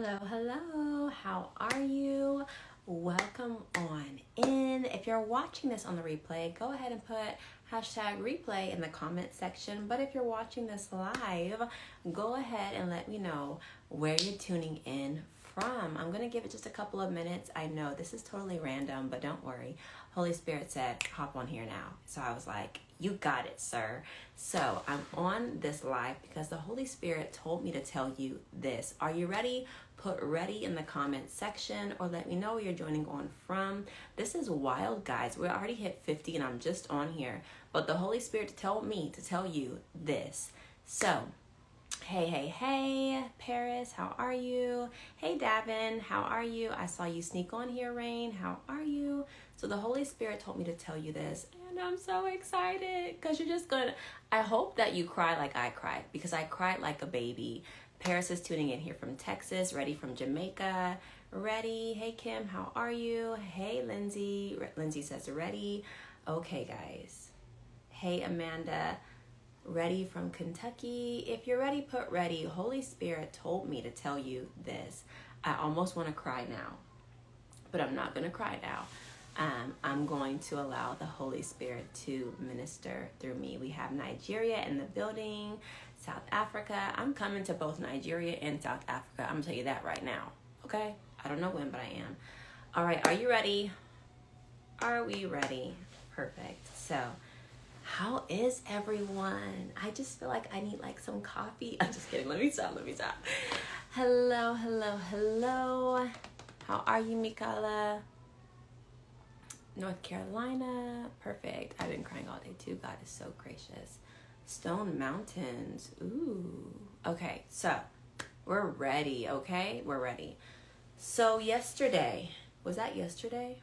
Hello, hello. How are you? Welcome on in. If you're watching this on the replay, go ahead and put hashtag replay in the comment section. But if you're watching this live, go ahead and let me know where you're tuning in from. I'm going to give it just a couple of minutes. I know this is totally random, but don't worry. Holy Spirit said, hop on here now. So I was like, you got it, sir. So I'm on this live because the Holy Spirit told me to tell you this. Are you ready? Put ready in the comment section or let me know where you're joining on from. This is wild, guys. We already hit 50 and I'm just on here. But the Holy Spirit told me to tell you this. So, Hey, hey, hey, Paris, how are you? Hey, Davin, how are you? I saw you sneak on here, Rain. How are you? So, the Holy Spirit told me to tell you this, and I'm so excited because you're just gonna. I hope that you cry like I cried because I cried like a baby. Paris is tuning in here from Texas, ready from Jamaica. Ready? Hey, Kim, how are you? Hey, Lindsay. Lindsay says, ready. Okay, guys. Hey, Amanda ready from Kentucky. If you're ready, put ready. Holy Spirit told me to tell you this. I almost want to cry now, but I'm not going to cry now. Um, I'm going to allow the Holy Spirit to minister through me. We have Nigeria in the building, South Africa. I'm coming to both Nigeria and South Africa. I'm to tell you that right now. Okay? I don't know when, but I am. All right, are you ready? Are we ready? Perfect. So, how is everyone? I just feel like I need like some coffee. I'm just kidding. Let me stop. Let me stop. Hello, hello, hello. How are you, Mikala? North Carolina. Perfect. I've been crying all day too. God is so gracious. Stone Mountains. Ooh. Okay, so we're ready, okay? We're ready. So, yesterday, was that yesterday?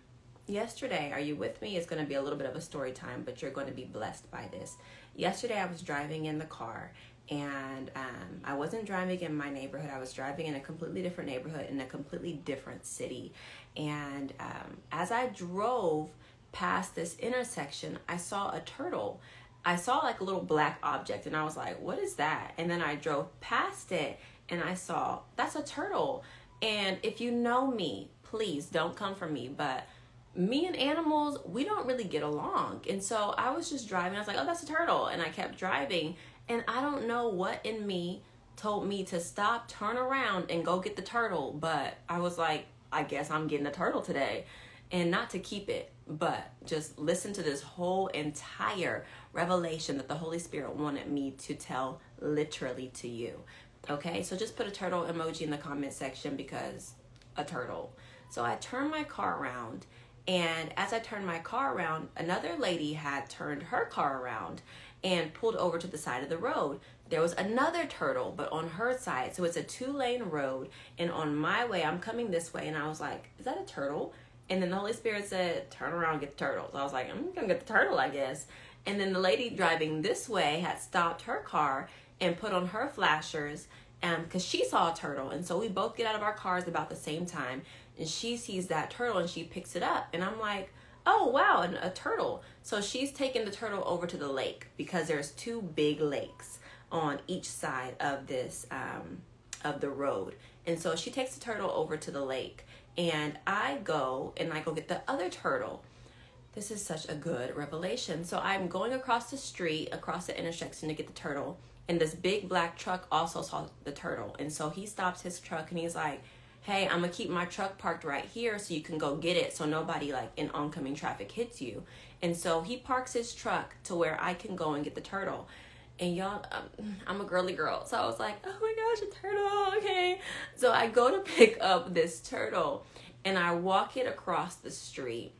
yesterday, are you with me? It's going to be a little bit of a story time, but you're going to be blessed by this. Yesterday, I was driving in the car and um, I wasn't driving in my neighborhood. I was driving in a completely different neighborhood in a completely different city. And um, as I drove past this intersection, I saw a turtle. I saw like a little black object, and I was like, What is that? And then I drove past it and I saw that's a turtle. And if you know me, please don't come for me, but me and animals, we don't really get along. And so I was just driving. I was like, oh, that's a turtle. And I kept driving. And I don't know what in me told me to stop, turn around, and go get the turtle. But I was like, I guess I'm getting a turtle today. And not to keep it, but just listen to this whole entire revelation that the Holy Spirit wanted me to tell literally to you. Okay, so just put a turtle emoji in the comment section because a turtle. So I turned my car around and as I turned my car around, another lady had turned her car around and pulled over to the side of the road. There was another turtle, but on her side. So it's a two lane road. And on my way, I'm coming this way. And I was like, is that a turtle? And then the Holy Spirit said, turn around, get the turtle. So I was like, I'm going to get the turtle, I guess. And then the lady driving this way had stopped her car and put on her flashers because um, she saw a turtle. And so we both get out of our cars about the same time and she sees that turtle and she picks it up and i'm like oh wow an, a turtle. So she's taking the turtle over to the lake because there's two big lakes on each side of this um, of the road. And so she takes the turtle over to the lake and i go and i go get the other turtle. This is such a good revelation. So i'm going across the street across the intersection to get the turtle and this big black truck also saw the turtle. And so he stops his truck and he's like hey, I'm gonna keep my truck parked right here so you can go get it so nobody like in oncoming traffic hits you. And so he parks his truck to where I can go and get the turtle. And y'all, um, I'm a girly girl. So I was like, oh my gosh, a turtle, okay. So I go to pick up this turtle and I walk it across the street.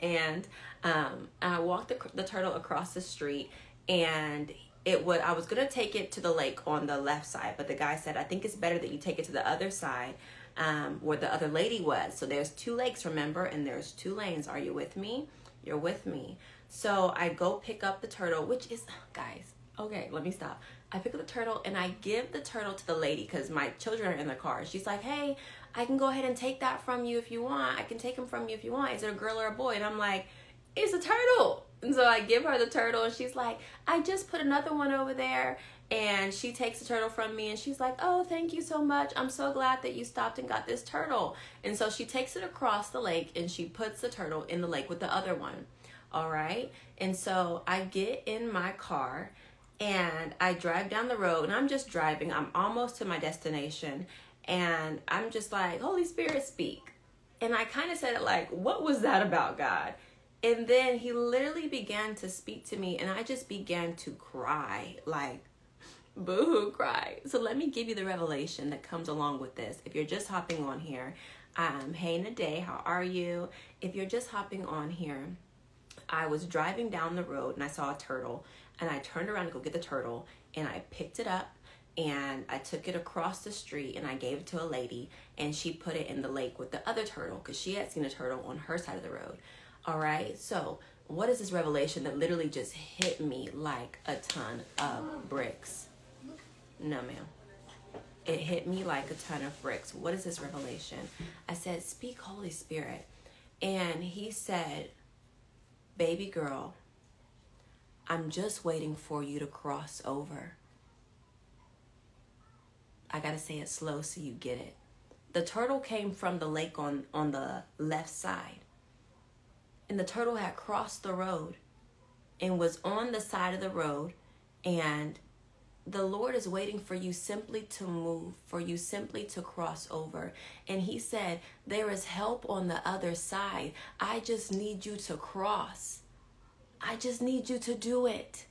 And um, I walk the, the turtle across the street and it would I was gonna take it to the lake on the left side, but the guy said I think it's better that you take it to the other side um, where the other lady was. So there's two lakes, remember, and there's two lanes. Are you with me? You're with me. So I go pick up the turtle, which is, guys, okay, let me stop. I pick up the turtle and I give the turtle to the lady because my children are in the car. She's like, hey, I can go ahead and take that from you if you want. I can take him from you if you want. Is it a girl or a boy? And I'm like, it's a turtle. And so I give her the turtle and she's like, I just put another one over there and she takes the turtle from me and she's like, Oh, thank you so much. I'm so glad that you stopped and got this turtle. And so she takes it across the lake and she puts the turtle in the lake with the other one. All right. And so I get in my car and I drive down the road and I'm just driving. I'm almost to my destination and I'm just like, Holy Spirit, speak. And I kind of said it like, What was that about, God? And then he literally began to speak to me and I just began to cry like boohoo cry. So let me give you the revelation that comes along with this. If you're just hopping on here, um, hey Naday, how are you? If you're just hopping on here, I was driving down the road and I saw a turtle and I turned around to go get the turtle and I picked it up and I took it across the street and I gave it to a lady and she put it in the lake with the other turtle because she had seen a turtle on her side of the road. All right, so what is this revelation that literally just hit me like a ton of bricks? No, ma'am. It hit me like a ton of bricks. What is this revelation? I said, Speak, Holy Spirit. And he said, Baby girl, I'm just waiting for you to cross over. I got to say it slow so you get it. The turtle came from the lake on, on the left side. And the turtle had crossed the road and was on the side of the road and the Lord is waiting for you simply to move, for you simply to cross over. And He said, There is help on the other side. I just need you to cross. I just need you to do it.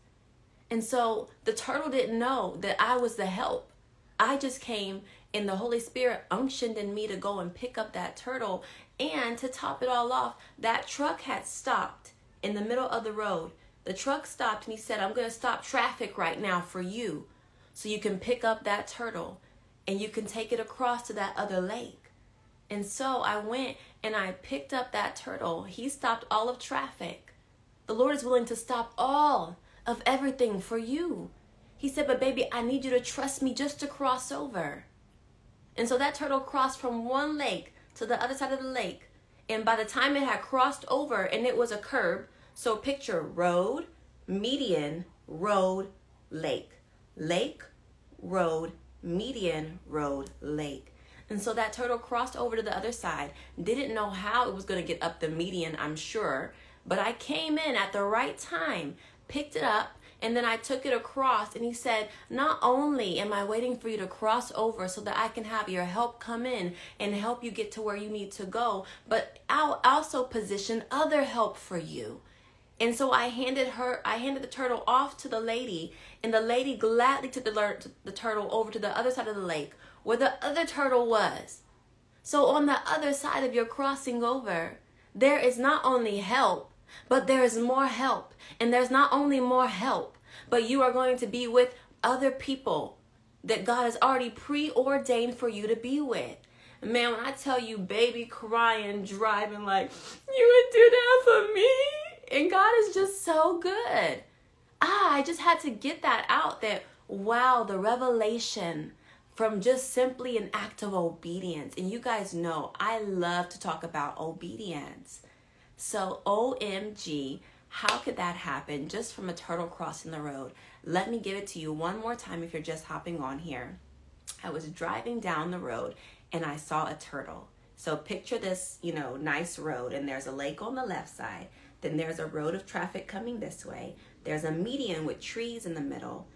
And so the turtle didn't know that I was the help. I just came and the Holy Spirit unctioned in me to go and pick up that turtle. And to top it all off, that truck had stopped in the middle of the road the truck stopped and he said, I'm going to stop traffic right now for you so you can pick up that turtle and you can take it across to that other lake. And so I went and I picked up that turtle. He stopped all of traffic. The Lord is willing to stop all of everything for you. He said, But baby, I need you to trust me just to cross over. And so that turtle crossed from one lake to the other side of the lake. And by the time it had crossed over and it was a curb, so picture road, median, road, lake. Lake, road, median, road, lake. And so that turtle crossed over to the other side. Didn't know how it was going to get up the median, I'm sure. But I came in at the right time, picked it up, and then I took it across. And he said, Not only am I waiting for you to cross over so that I can have your help come in and help you get to where you need to go, but I'll also position other help for you. And so I handed her, I handed the turtle off to the lady, and the lady gladly took the, the turtle over to the other side of the lake where the other turtle was. So on the other side of your crossing over, there is not only help, but there is more help. And there's not only more help, but you are going to be with other people that God has already preordained for you to be with. Man, when I tell you, baby crying, driving, like, you would do that for me? And God is just so good. Ah, I just had to get that out that wow, the revelation from just simply an act of obedience. And you guys know I love to talk about obedience. So, OMG, how could that happen just from a turtle crossing the road? Let me give it to you one more time if you're just hopping on here. I was driving down the road and I saw a turtle. So, picture this, you know, nice road, and there's a lake on the left side. Then there's a road of traffic coming this way. There's a median with trees in the middle.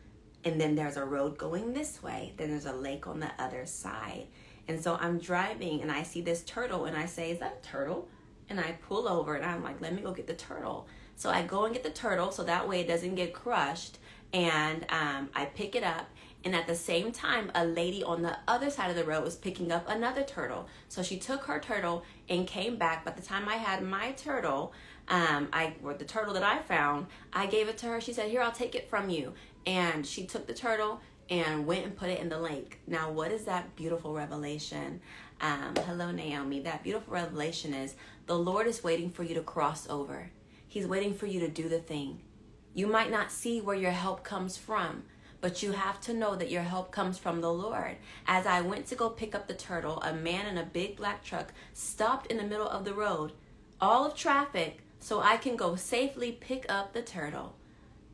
And then there's a road going this way. Then there's a lake on the other side. And so I'm driving and I see this turtle and I say, Is that a turtle? And I pull over and I'm like, Let me go get the turtle. So I go and get the turtle so that way it doesn't get crushed. And um, I pick it up. And at the same time, a lady on the other side of the road was picking up another turtle. So she took her turtle and came back. By the time I had my turtle, um, I or the turtle that I found, I gave it to her. She said, "Here, I'll take it from you." And she took the turtle and went and put it in the lake. Now, what is that beautiful revelation? Um, hello, Naomi. That beautiful revelation is the Lord is waiting for you to cross over. He's waiting for you to do the thing. You might not see where your help comes from, but you have to know that your help comes from the Lord. As I went to go pick up the turtle, a man in a big black truck stopped in the middle of the road. All of traffic so I can go safely pick up the turtle.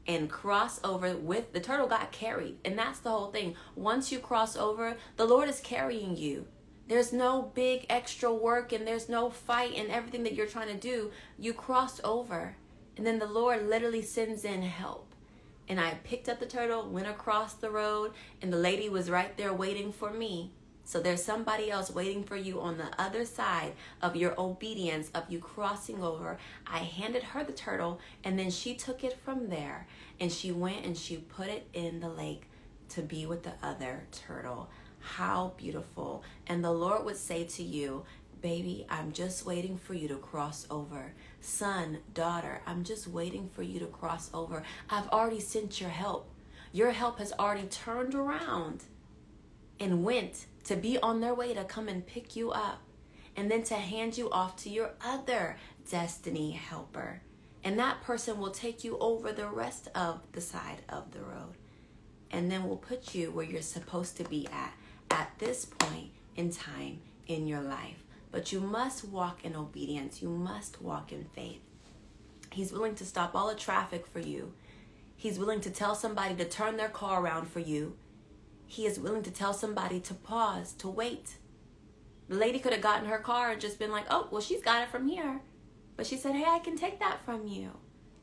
and cross over with the turtle got carried. And that's the whole thing. Once you cross over, the Lord is carrying you. There's no big extra work and there's no fight and everything that you're trying to do. You crossed over. And then the Lord literally sends in help. And I picked up the turtle, went across the road, and the lady was right there waiting for me. So there's somebody else waiting for you on the other side of your obedience, of you crossing over. I handed her the turtle, and then she took it from there and she went and she put it in the lake to be with the other turtle. How beautiful. And the Lord would say to you, Baby, I'm just waiting for you to cross over. Son, daughter, I'm just waiting for you to cross over. I've already sent your help. Your help has already turned around and went to be on their way to come and pick you up and then to hand you off to your other destiny helper. And that person will take you over the rest of the side of the road and then will put you where you're supposed to be at at this point in time in your life. But you must walk in obedience, you must walk in faith. He's willing to stop all the traffic for you. He's willing to tell somebody to turn their car around for you. He is willing to tell somebody to pause, to wait. The lady could have gotten her car and just been like, oh, well, she's got it from here. But she said, hey, I can take that from you.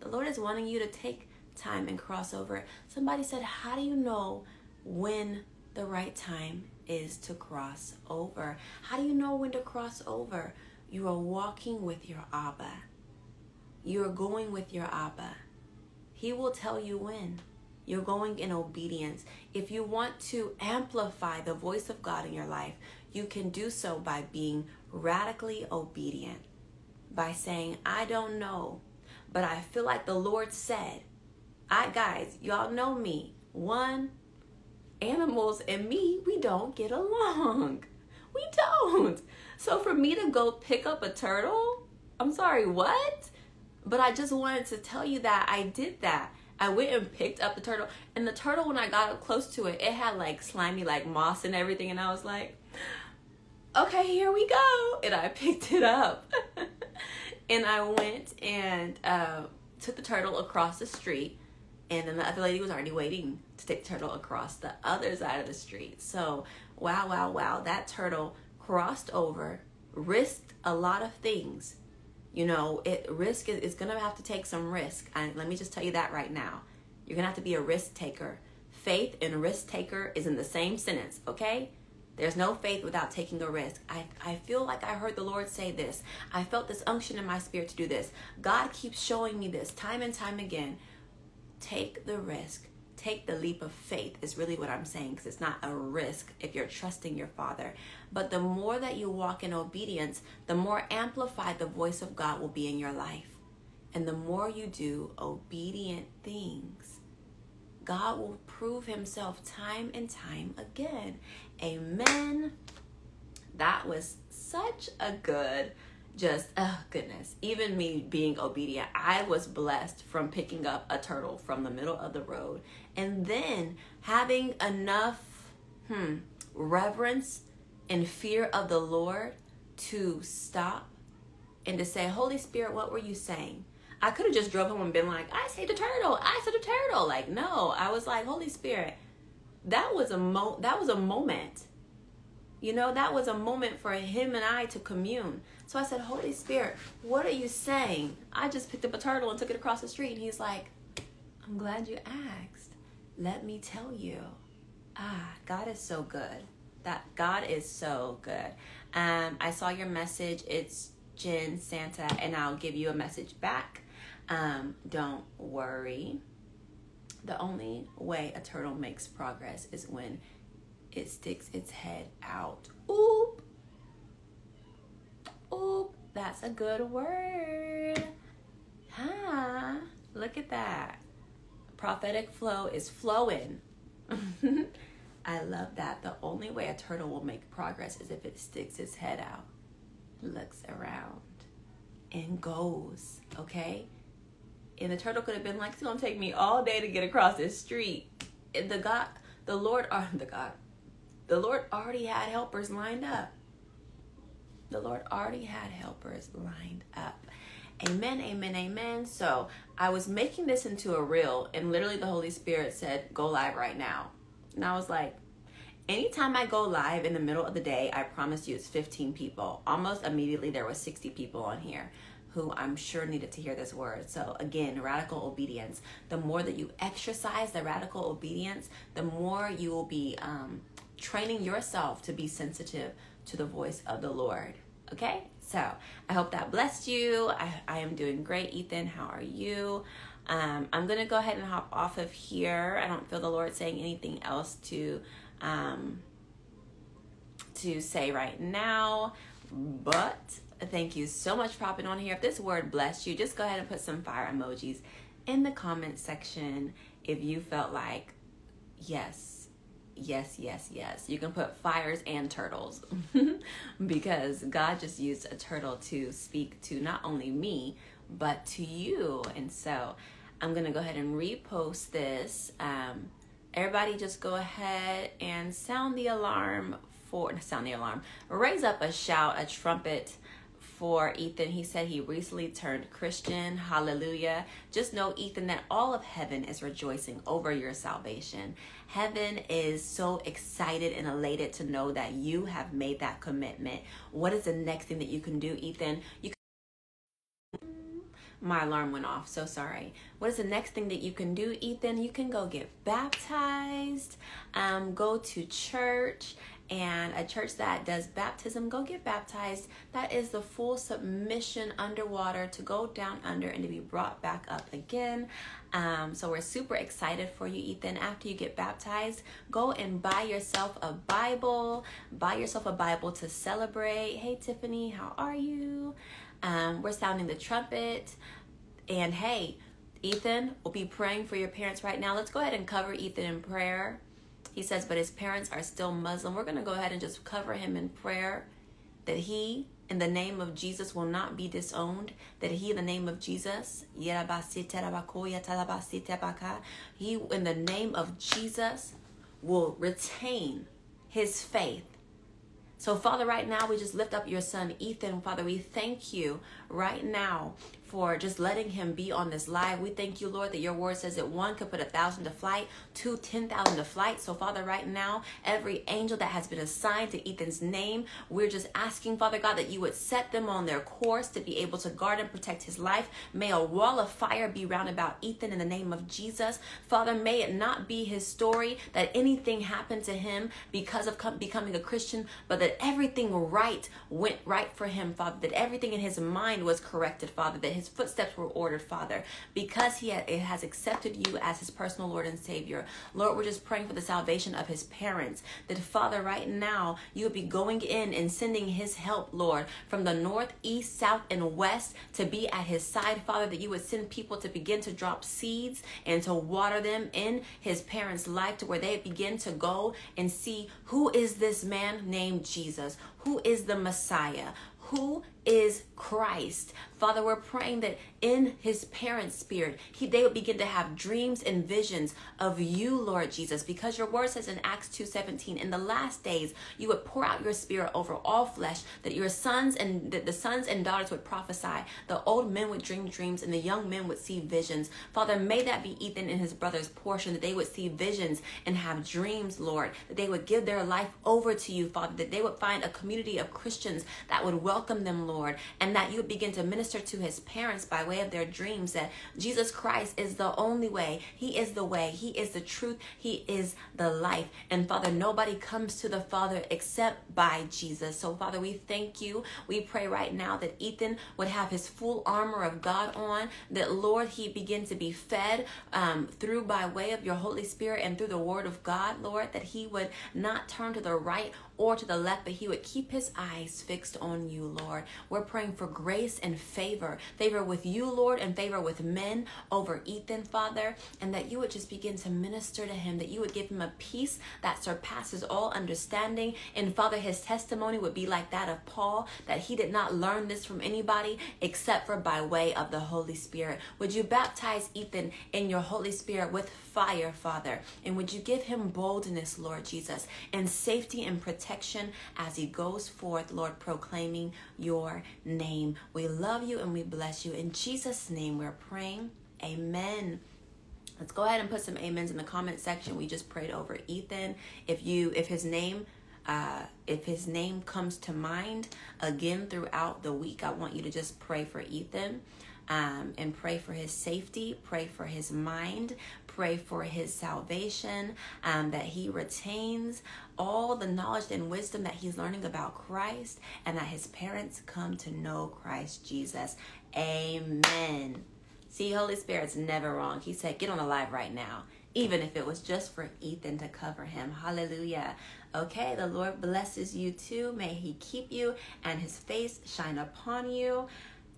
The Lord is wanting you to take time and cross over. Somebody said, how do you know when the right time is to cross over? How do you know when to cross over? You are walking with your Abba. You are going with your Abba. He will tell you when. You're going in obedience. If you want to amplify the voice of God in your life, you can do so by being radically obedient. By saying, I don't know, but I feel like the Lord said. I guys, y'all know me. One, animals and me, we don't get along. We don't. So for me to go pick up a turtle, I'm sorry, what? But I just wanted to tell you that I did that. I went and picked up the turtle, and the turtle, when I got up close to it, it had like slimy, like moss and everything, and I was like, okay, here we go. And I picked it up. and I went and uh, took the turtle across the street, and then the other lady was already waiting to take the turtle across the other side of the street. So, wow, wow, wow, that turtle crossed over, risked a lot of things you know, it risk is, gonna have to take some risk. And let me just tell you that right now. You're gonna have to be a risk taker. Faith and risk taker is in the same sentence, okay? There's no faith without taking a risk. I, I feel like I heard the Lord say this. I felt this unction in my spirit to do this. God keeps showing me this time and time again. Take the risk take the leap of faith is really what I'm saying because it's not a risk if you're trusting your Father. But the more that you walk in obedience, the more amplified the voice of God will be in your life. And the more you do obedient things, God will prove himself time and time again. Amen. That was such a good just oh goodness. Even me being obedient i was blessed from picking up a turtle from the middle of the road and then having enough hmm reverence and fear of the lord to stop and to say holy spirit what were you saying? I could have just drove home and been like i saved a turtle. I saved a turtle. Like no i was like holy spirit. That was a mo that was a moment you know that was a moment for him and i to commune so I said, Holy Spirit, what are you saying? I just picked up a turtle and took it across the street. And he's like, I'm glad you asked. Let me tell you. Ah, God is so good. That God is so good. Um, I saw your message. It's Jen Santa, and I'll give you a message back. Um, don't worry. The only way a turtle makes progress is when it sticks its head out. Oop! Oop, that's a good word. Huh? Look at that. Prophetic flow is flowing. I love that. The only way a turtle will make progress is if it sticks its head out, looks around, and goes. Okay? And the turtle could have been like, it's gonna take me all day to get across this street. And the God, the Lord, or the God, the Lord already had helpers lined up the Lord already had helpers lined up. Amen, amen, amen. So I was making this into a reel, and literally the Holy Spirit said, Go live right now. And I was like, Anytime I go live in the middle of the day, I promise you it's 15 people. Almost immediately, there was 60 people on here who I'm sure needed to hear this word. So, again, radical obedience. The more that you exercise the radical obedience, the more you will be um, training yourself to be sensitive to the voice of the Lord. Okay? So, I hope that blessed you. I, I am doing great, Ethan. How are you? Um, I'm going to go ahead and hop off of here. I don't feel the Lord saying anything else to um, to say right now, but Thank you so much for popping on here. If this word blessed you, just go ahead and put some fire emojis in the comment section if you felt like, yes, yes, yes, yes. You can put fires and turtles because God just used a turtle to speak to not only me, but to you. And so I'm going to go ahead and repost this. Um, everybody just go ahead and sound the alarm for sound the alarm raise up a shout a trumpet for Ethan. He said he recently turned Christian. Hallelujah. Just know, Ethan, that all of heaven is rejoicing over your salvation. Heaven is so excited and elated to know that you have made that commitment. What is the next thing that you can do, Ethan? You can my alarm went off. So sorry. What is the next thing that you can do, Ethan? You can go get baptized, um, go to church, and a church that does baptism, go get baptized. That is the full submission underwater to go down under and to be brought back up again. Um, so we're super excited for you, Ethan. After you get baptized, go and buy yourself a Bible. Buy yourself a Bible to celebrate. Hey, Tiffany, how are you? Um, we're sounding the trumpet. And hey, Ethan, we'll be praying for your parents right now. Let's go ahead and cover Ethan in prayer. He says, but his parents are still Muslim. We're going to go ahead and just cover him in prayer that he, in the name of Jesus, will not be disowned. That he, in the name of Jesus, he, in the name of Jesus, will retain his faith. So, Father, right now, we just lift up your son, Ethan. Father, we thank you right now for just letting him be on this live. We thank you, Lord, that your word says that one could put a thousand to flight, two, ten thousand to flight. So, Father, right now, every angel that has been assigned to Ethan's name, we're just asking, Father God, that you would set them on their course to be able to guard and protect his life. May a wall of fire be round about Ethan in the name of Jesus. Father, may it not be his story that anything happened to him because of becoming a Christian, but that everything right went right for him, Father, that everything in his mind was corrected, Father, that his footsteps were ordered, Father, because he has accepted you as his personal Lord and Savior. Lord, we're just praying for the salvation of his parents. That, Father, right now, you would be going in and sending his help, Lord, from the north, east, south, and west to be at his side, Father, that you would send people to begin to drop seeds and to water them in his parents' life to where they begin to go and see who is this man named Jesus? Who is the Messiah? Who is Christ. Father, we're praying that in his parents' spirit, he, they would begin to have dreams and visions of you, Lord Jesus, because your word says in Acts 2:17, in the last days you would pour out your spirit over all flesh, that your sons and that the sons and daughters would prophesy, the old men would dream dreams, and the young men would see visions. Father, may that be Ethan and his brother's portion, that they would see visions and have dreams, Lord, that they would give their life over to you, Father, that they would find a community of Christians that would welcome them, Lord Lord, and that you begin to minister to his parents by way of their dreams that Jesus Christ is the only way. He is the way. He is the truth. He is the life. And Father, nobody comes to the Father except by Jesus. So, Father, we thank you. We pray right now that Ethan would have his full armor of God on, that Lord, he begin to be fed um, through by way of your Holy Spirit and through the word of God, Lord, that he would not turn to the right or to the left, but he would keep his eyes fixed on you, Lord. We're praying for grace and favor, favor with you, Lord, and favor with men over Ethan, Father, and that you would just begin to minister to him, that you would give him a peace that surpasses all understanding. And Father, his testimony would be like that of Paul, that he did not learn this from anybody except for by way of the Holy Spirit. Would you baptize Ethan in your Holy Spirit with fire, Father? And would you give him boldness, Lord Jesus, and safety and protection? Protection as he goes forth, Lord, proclaiming your name. We love you and we bless you. In Jesus' name, we're praying. Amen. Let's go ahead and put some amens in the comment section. We just prayed over Ethan. If you, if his name uh, if his name comes to mind again throughout the week, I want you to just pray for Ethan um, and pray for his safety, pray for his mind, pray for his salvation, um, that he retains all the knowledge and wisdom that he's learning about Christ, and that his parents come to know Christ Jesus. Amen. See, Holy Spirit's never wrong. He said, Get on the live right now even if it was just for Ethan to cover him. Hallelujah. Okay, the Lord blesses you too. May He keep you and His face shine upon you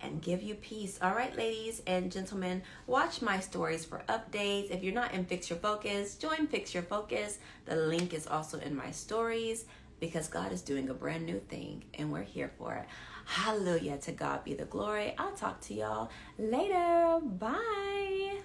and give you peace. All right, ladies and gentlemen, watch my stories for updates. If you're not in Fix Your Focus, join Fix Your Focus. The link is also in my stories because God is doing a brand new thing and we're here for it. Hallelujah. To God be the glory. I'll talk to y'all later. Bye.